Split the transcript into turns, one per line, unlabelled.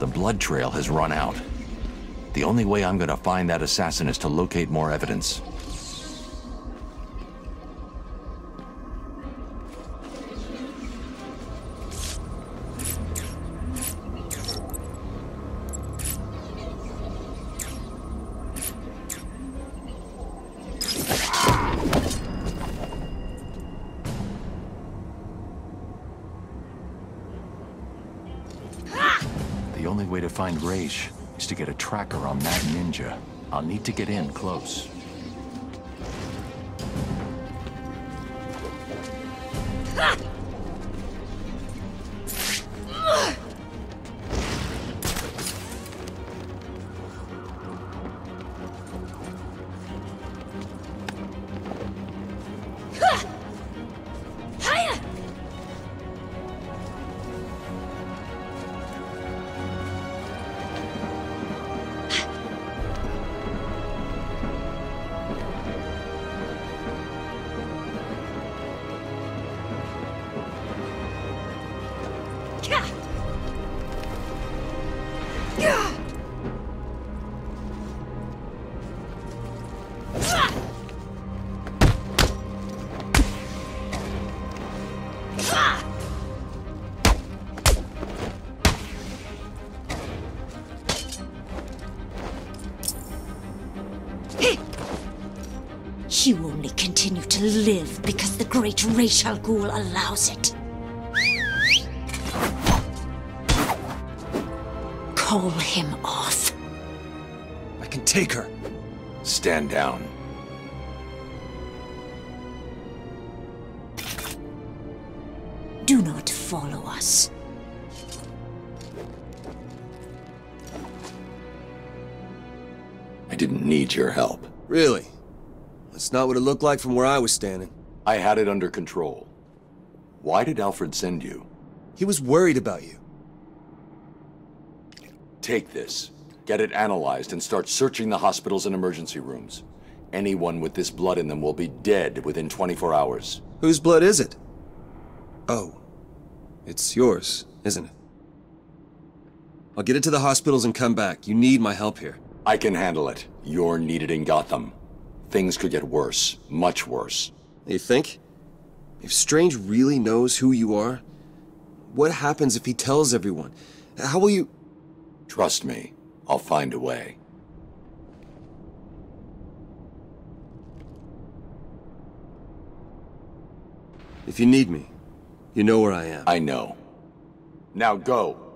The blood trail has run out. The only way I'm gonna find that assassin is to locate more evidence. The only way to find Ra's is to get a tracker on that ninja. I'll need to get in close.
You only continue to live because the great Ra's al Ghul allows it. Call him off.
I can take her.
Stand down.
Do not follow us.
I didn't need your help.
Really? That's not what it looked like from where I was standing.
I had it under control. Why did Alfred send you?
He was worried about you.
Take this, get it analyzed, and start searching the hospitals and emergency rooms. Anyone with this blood in them will be dead within 24 hours.
Whose blood is it? Oh. It's yours, isn't it? I'll get it to the hospitals and come back. You need my help here.
I can handle it. You're needed in Gotham. Things could get worse, much worse.
You think? If Strange really knows who you are, what happens if he tells everyone? How will you...
Trust me, I'll find a way.
If you need me, you know where I am.
I know. Now go.